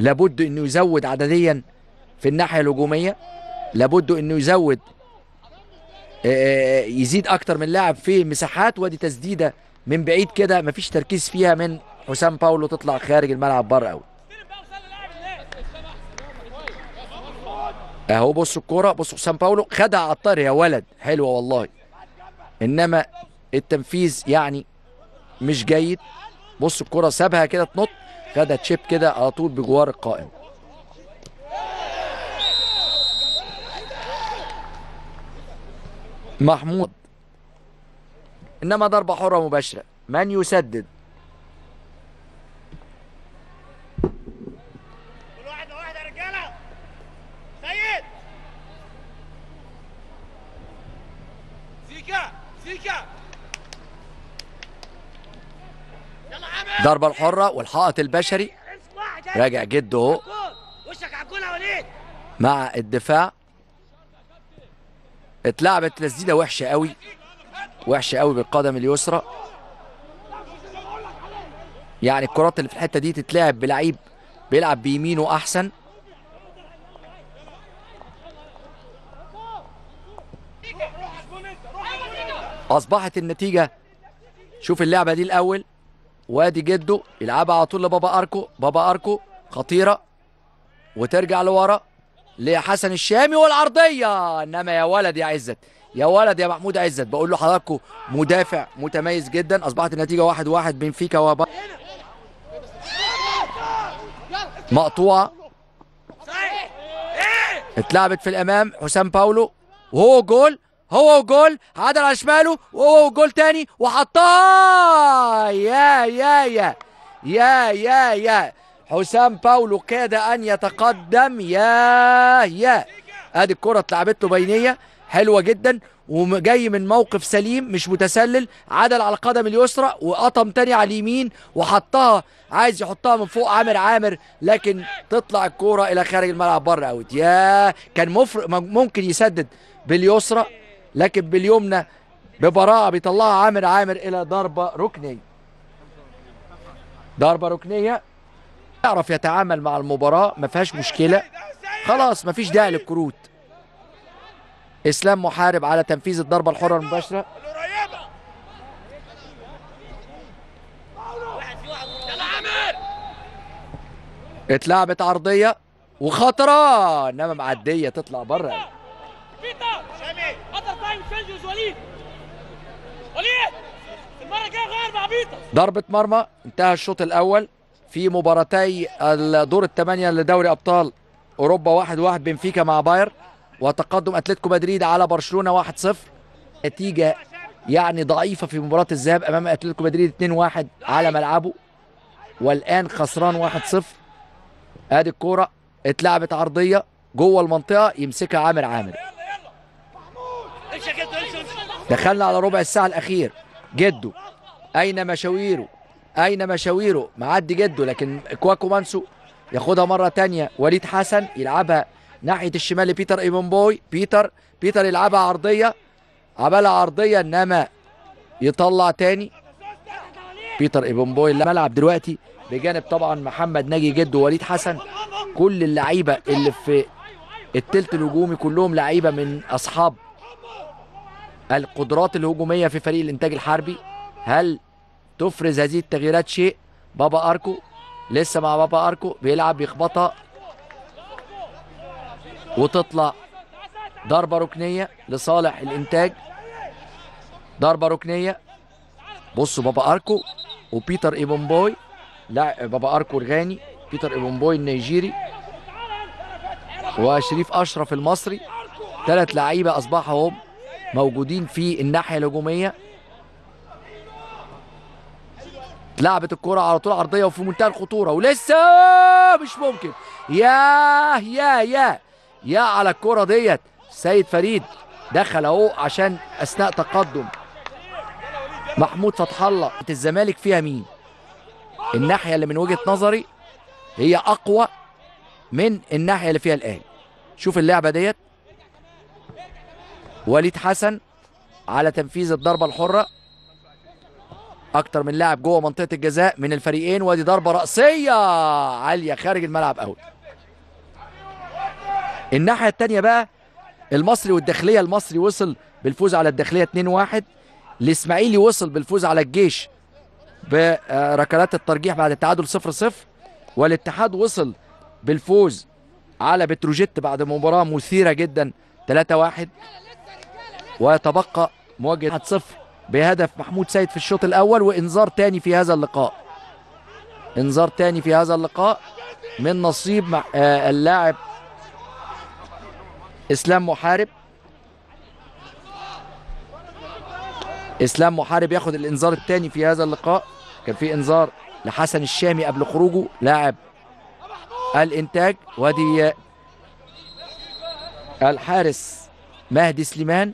لابد إنه يزود عدديا في الناحية الهجومية لابد إنه يزود آه، يزيد أكتر من لاعب في مساحات وأدي تسديدة من بعيد كده مفيش تركيز فيها من حسام باولو تطلع خارج الملعب بره قوي أهو بصوا الكورة بصوا حسام باولو خدها على الطار يا ولد حلوة والله. إنما التنفيذ يعني مش جيد. بصوا الكورة سابها كده تنط خدها تشيب كده على طول بجوار القائم. محمود. إنما ضربة حرة مباشرة. من يسدد؟ واحد واحد يا رجاله سيد سيكا سيكا يلا عامر ضربه الحرة والحائط البشري. راجع جده اهو. مع الدفاع. اتلعبت تسديده وحشة قوي. وحشة قوي بالقدم اليسرى. يعني الكرات اللي في الحتة دي تتلعب بلعيب بيلعب بيمينه أحسن. أصبحت النتيجة. شوف اللعبة دي الأول. وادي جده يلعبها على طول لبابا أركو. بابا أركو خطيرة وترجع لورا لحسن الشامي والعرضية. إنما يا ولد يا عزت يا ولد يا محمود عزت بقول له حضراتكم مدافع متميز جدا. أصبحت النتيجة واحد واحد بنفيكا وبا مقطوعة. اتلعبت في الأمام حسام باولو. وهو جول هو جول عدل على شماله وهو جول تاني وحطها! يا يا يا يا يا يا. حسام باولو كاد أن يتقدم. يا يا. آدي الكرة اتلعبت له بينية حلوة جدا وجاي من موقف سليم مش متسلل. عدل على القدم اليسرى وقطم تاني على اليمين وحطها. عايز يحطها من فوق عامر عامر لكن تطلع الكورة إلى خارج الملعب. بره أوت. يا كان مفر ممكن يسدد باليسرى. لكن باليمنى ببراعه بيطلعها عامر عامر إلى ضربة ركنية. ضربة ركنية. يعرف يتعامل مع المباراة ما فيهاش مشكلة. خلاص ما فيش داعي للكروت. إسلام محارب على تنفيذ واحد يلا عامر اتلعبت عرضية وخطرة إنما معدية تطلع بره ضربة مرمى انتهى الشوط الأول. في مباراتي الدور الثمانية لدوري أبطال أوروبا واحد واحد بنفيكا مع باير وتقدم أتلتيكو مدريد على برشلونة 1-0 نتيجة يعني ضعيفة في مباراة الذهاب أمام أتلتيكو مدريد 2-1 على ملعبه. والآن خسران 1-0 آدي الكورة اتلعبت عرضية جوه المنطقة يمسكها عامر عامر. دخلنا على ربع الساعة الأخير. جده أين مشاويره؟ أين مشاويره؟ معدي جده لكن كواكو مانسو ياخدها مرة تانية. وليد حسن يلعبها ناحية الشمال لبيتر إيبيموبوي بيتر بيتر يلعبها عرضية. عملها عرضية إنما يطلع تاني. بيتر إيبيموبوي الملعب دلوقتي. بجانب طبعا محمد ناجي جدو ووليد حسن. كل اللعيبة اللي في التلت الهجومي كلهم لعيبة من أصحاب القدرات الهجومية في فريق الإنتاج الحربي؟ هل تفرز هذه التغييرات شيء؟ بابا أركو لسه مع بابا أركو بيلعب يخبطها وتطلع ضربة ركنية لصالح الإنتاج. ضربة ركنية. بصوا بابا أركو وبيتر إيبيموبوي لا بابا أركو الغاني بيتر إيبيموبوي النيجيري. وشريف أشرف المصري. ثلاث لعيبة أصبحوا هم موجودين في الناحية الهجومية. لعبت الكرة على طول عرضية وفي منتهى الخطورة ولسه مش ممكن. يا يا يا يا على الكرة ديت. سيد فريد دخل أهو عشان أثناء تقدم. محمود فتح الله. الزمالك فيها مين؟ الناحية اللي من وجهة نظري هي أقوى من الناحية اللي فيها الأهلي. شوف اللعبة ديت. وليد حسن على تنفيذ الضربة الحرة. أكتر من لاعب جوه منطقة الجزاء من الفريقين وأدي ضربة رأسية عالية خارج الملعب اوت الناحية الثانية بقى المصري والداخلية المصري وصل بالفوز على الداخلية 2-1 الإسماعيلي وصل بالفوز على الجيش بركلات الترجيح بعد التعادل 0-0 والاتحاد وصل بالفوز على بتروجيت بعد مباراة مثيرة جدا 3-1 ويتبقى مواجهة 1-0 بهدف محمود سيد في الشوط الأول وإنذار تاني في هذا اللقاء. إنذار تاني في هذا اللقاء من نصيب آه، اللاعب إسلام محارب. إسلام محارب ياخد الإنذار الثاني في هذا اللقاء. كان في إنذار لحسن الشامي قبل خروجه لاعب الإنتاج وادي الحارس مهدي سليمان.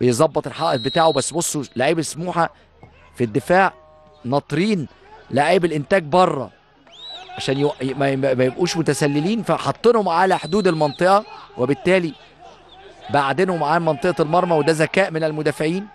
بيظبط الحائط بتاعه. بس بصوا لعيب سموحه في الدفاع ناطرين. لعيب الإنتاج بره. عشان يو... ما... يبقوش متسللين. فحاطينهم على حدود المنطقة. وبالتالي بعدينهم عن منطقة المرمى. وده ذكاء من المدافعين.